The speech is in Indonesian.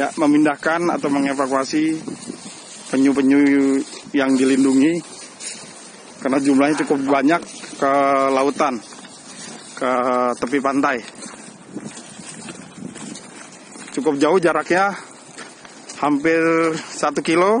ya memindahkan atau mengevakuasi penyu-penyu yang dilindungi karena jumlahnya cukup banyak ke lautan, ke tepi pantai. Cukup jauh jaraknya, hampir satu kilo.